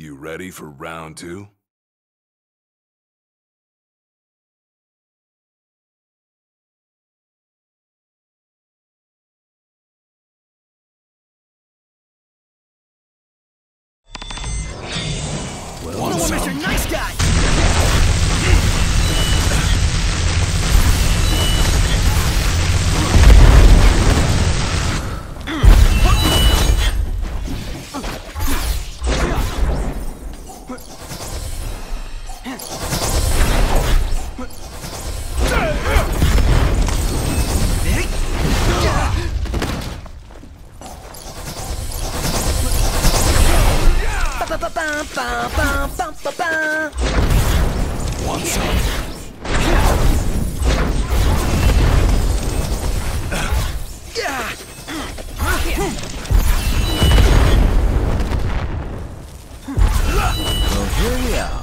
You ready for round two? What's up? Well, here we are.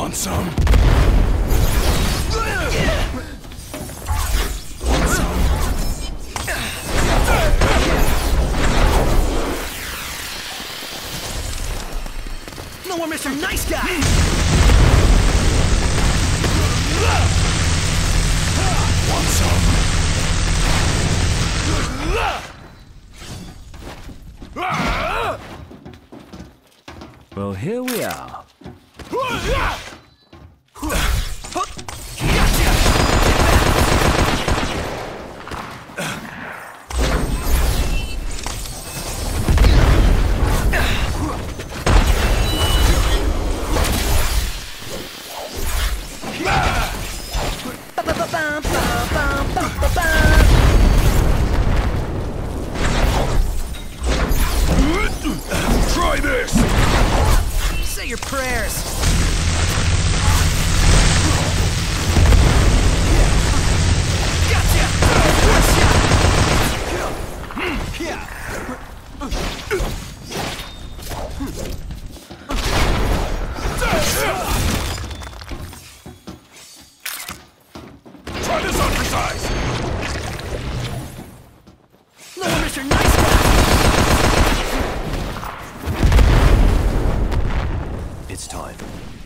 Want some? No more Mr. Nice Guy! Want some? Well, here we are. time.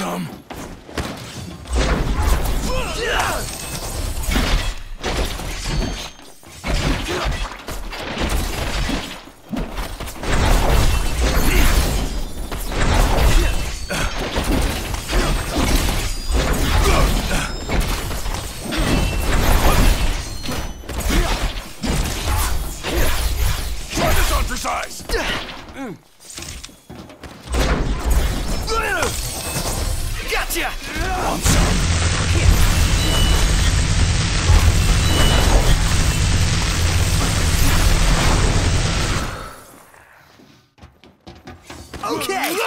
some. Try! Want some? Okay!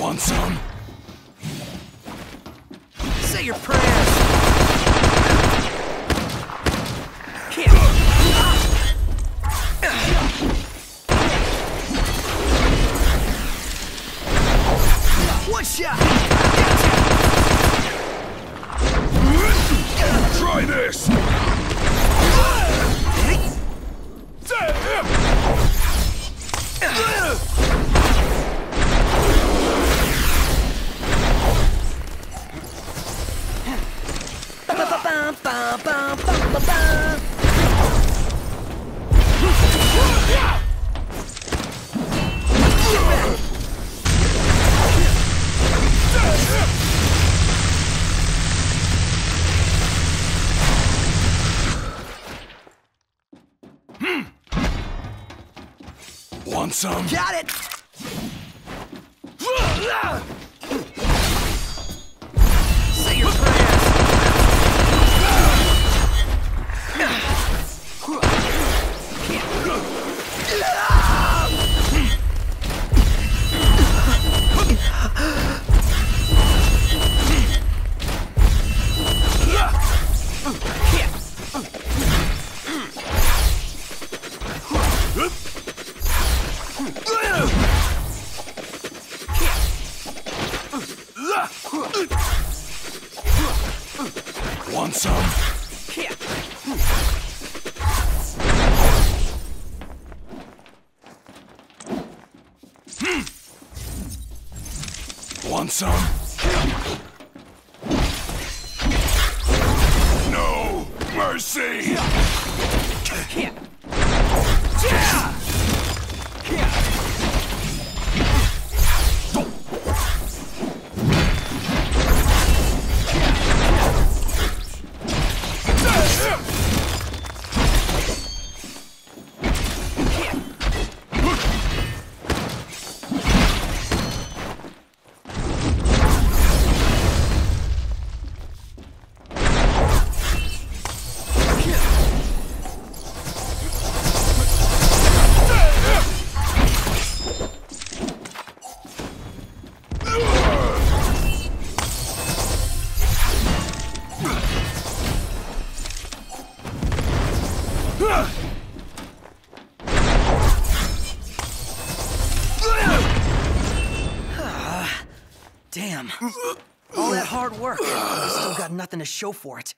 Want some? Say your prayers! Try some? Got it! Ugh! Damn. All that hard work. I Still got nothing to show for it.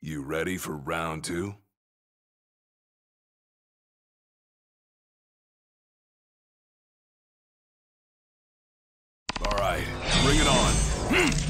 You ready for round two? Bring it on. Hmm.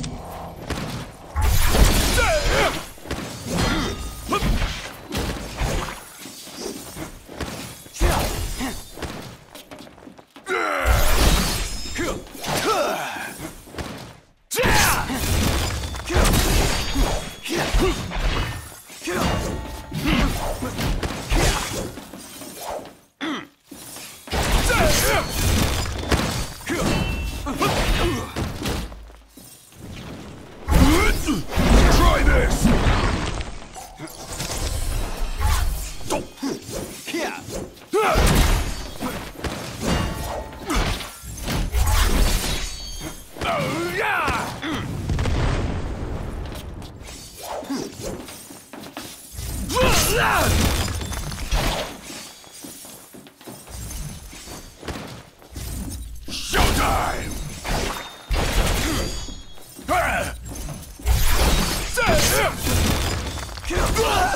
Oops!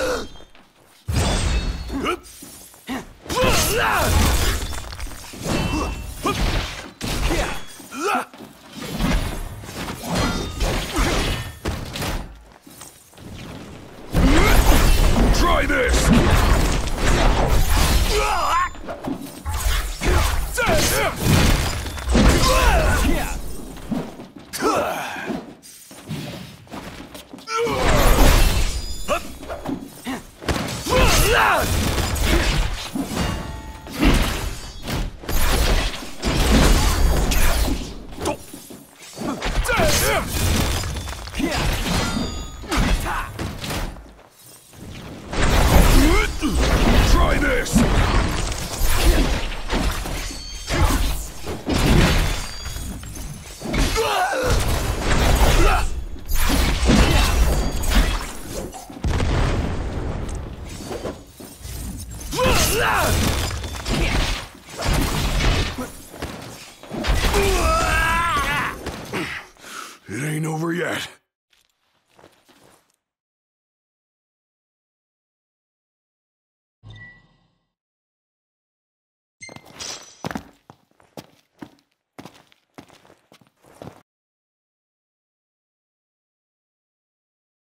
Ain't over yet.